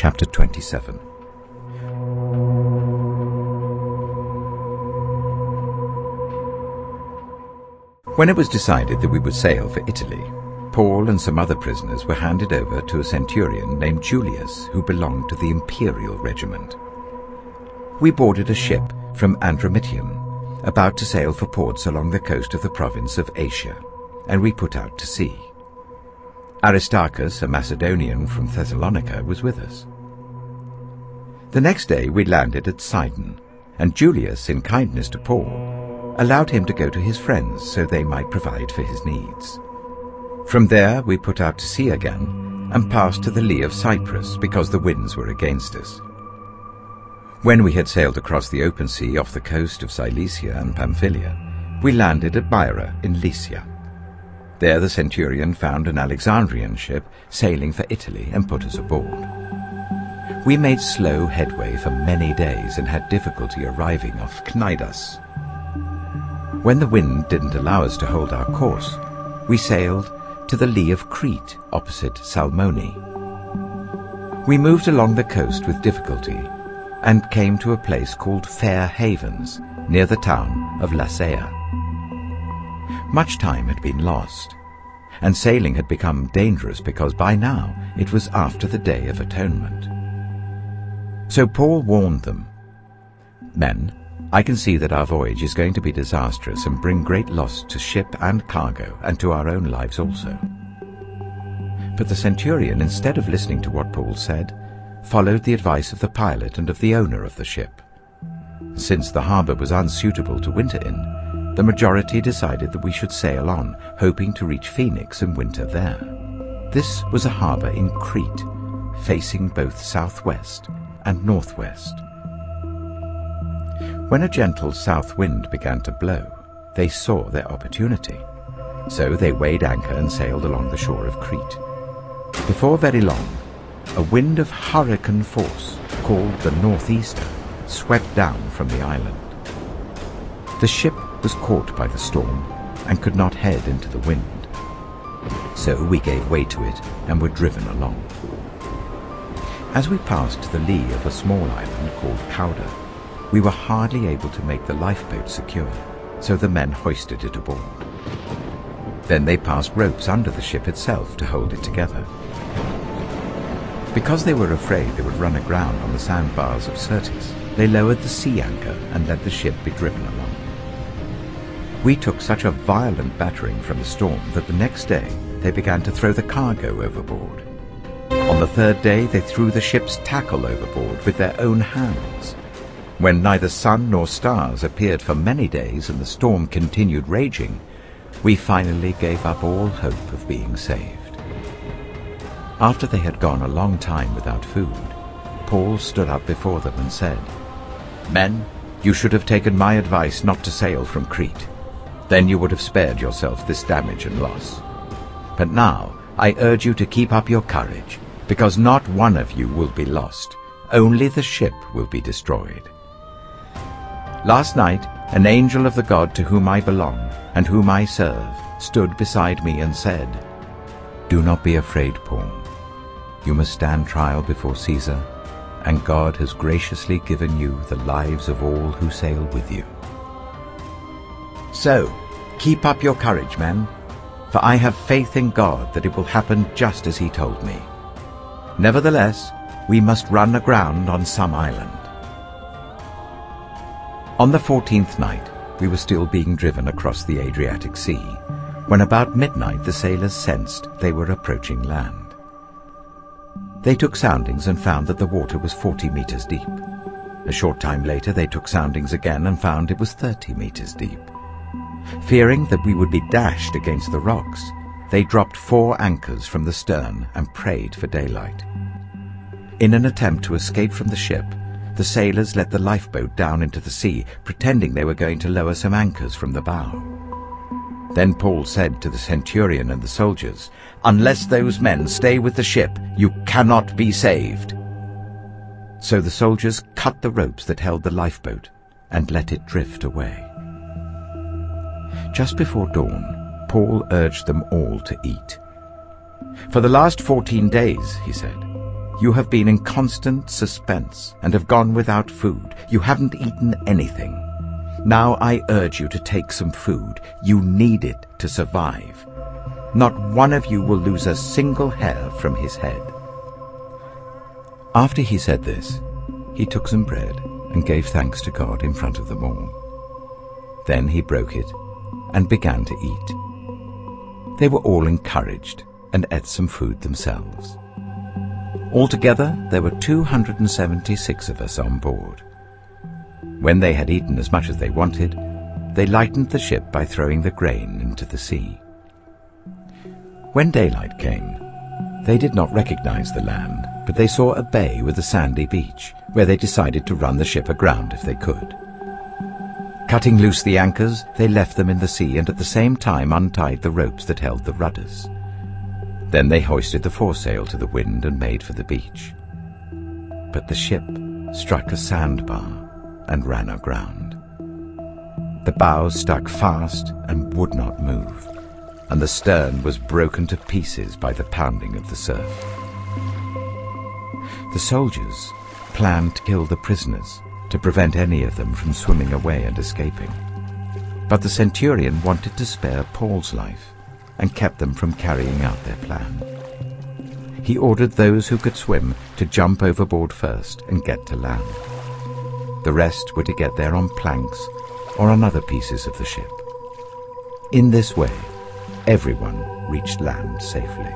Chapter 27 When it was decided that we would sail for Italy, Paul and some other prisoners were handed over to a centurion named Julius, who belonged to the imperial regiment. We boarded a ship from Adramyttium, about to sail for ports along the coast of the province of Asia, and we put out to sea. Aristarchus, a Macedonian from Thessalonica, was with us. The next day we landed at Sidon, and Julius, in kindness to Paul, allowed him to go to his friends so they might provide for his needs. From there we put out to sea again and passed to the lee of Cyprus because the winds were against us. When we had sailed across the open sea off the coast of Cilicia and Pamphylia, we landed at Myra in Lycia. There the centurion found an Alexandrian ship sailing for Italy and put us aboard. We made slow headway for many days and had difficulty arriving off Cnidus. When the wind didn't allow us to hold our course, we sailed to the lee of Crete opposite Salmone. We moved along the coast with difficulty and came to a place called Fair Havens near the town of Lasea. Much time had been lost, and sailing had become dangerous because by now it was after the Day of Atonement. So Paul warned them, Men, I can see that our voyage is going to be disastrous and bring great loss to ship and cargo and to our own lives also. But the centurion, instead of listening to what Paul said, followed the advice of the pilot and of the owner of the ship. Since the harbour was unsuitable to winter in, the majority decided that we should sail on, hoping to reach Phoenix and winter there. This was a harbour in Crete, facing both southwest and northwest. When a gentle south wind began to blow, they saw their opportunity. So they weighed anchor and sailed along the shore of Crete. Before very long, a wind of hurricane force, called the Northeaster, swept down from the island. The ship was caught by the storm and could not head into the wind. So we gave way to it and were driven along. As we passed the lee of a small island called Cauda, we were hardly able to make the lifeboat secure, so the men hoisted it aboard. Then they passed ropes under the ship itself to hold it together. Because they were afraid they would run aground on the sandbars of Syrtis, they lowered the sea anchor and let the ship be driven along. We took such a violent battering from the storm that the next day they began to throw the cargo overboard. On the third day they threw the ship's tackle overboard with their own hands. When neither sun nor stars appeared for many days and the storm continued raging, we finally gave up all hope of being saved. After they had gone a long time without food, Paul stood up before them and said, Men, you should have taken my advice not to sail from Crete. Then you would have spared yourself this damage and loss. But now I urge you to keep up your courage, because not one of you will be lost. Only the ship will be destroyed. Last night, an angel of the God to whom I belong and whom I serve stood beside me and said, Do not be afraid, Paul. You must stand trial before Caesar, and God has graciously given you the lives of all who sail with you. So, keep up your courage, men, for I have faith in God that it will happen just as he told me. Nevertheless, we must run aground on some island. On the fourteenth night, we were still being driven across the Adriatic Sea, when about midnight the sailors sensed they were approaching land. They took soundings and found that the water was 40 meters deep. A short time later they took soundings again and found it was 30 meters deep. Fearing that we would be dashed against the rocks, they dropped four anchors from the stern and prayed for daylight. In an attempt to escape from the ship, the sailors let the lifeboat down into the sea, pretending they were going to lower some anchors from the bow. Then Paul said to the centurion and the soldiers, Unless those men stay with the ship, you cannot be saved. So the soldiers cut the ropes that held the lifeboat and let it drift away. Just before dawn, Paul urged them all to eat. For the last fourteen days, he said, You have been in constant suspense and have gone without food. You haven't eaten anything. Now I urge you to take some food. You need it to survive. Not one of you will lose a single hair from his head. After he said this, he took some bread and gave thanks to God in front of them all. Then he broke it and began to eat. They were all encouraged and ate some food themselves. Altogether, there were 276 of us on board. When they had eaten as much as they wanted, they lightened the ship by throwing the grain into the sea. When daylight came, they did not recognize the land, but they saw a bay with a sandy beach, where they decided to run the ship aground if they could. Cutting loose the anchors, they left them in the sea and at the same time untied the ropes that held the rudders. Then they hoisted the foresail to the wind and made for the beach. But the ship struck a sandbar and ran aground. The bows stuck fast and would not move, and the stern was broken to pieces by the pounding of the surf. The soldiers planned to kill the prisoners to prevent any of them from swimming away and escaping. But the centurion wanted to spare Paul's life and kept them from carrying out their plan. He ordered those who could swim to jump overboard first and get to land. The rest were to get there on planks or on other pieces of the ship. In this way, everyone reached land safely.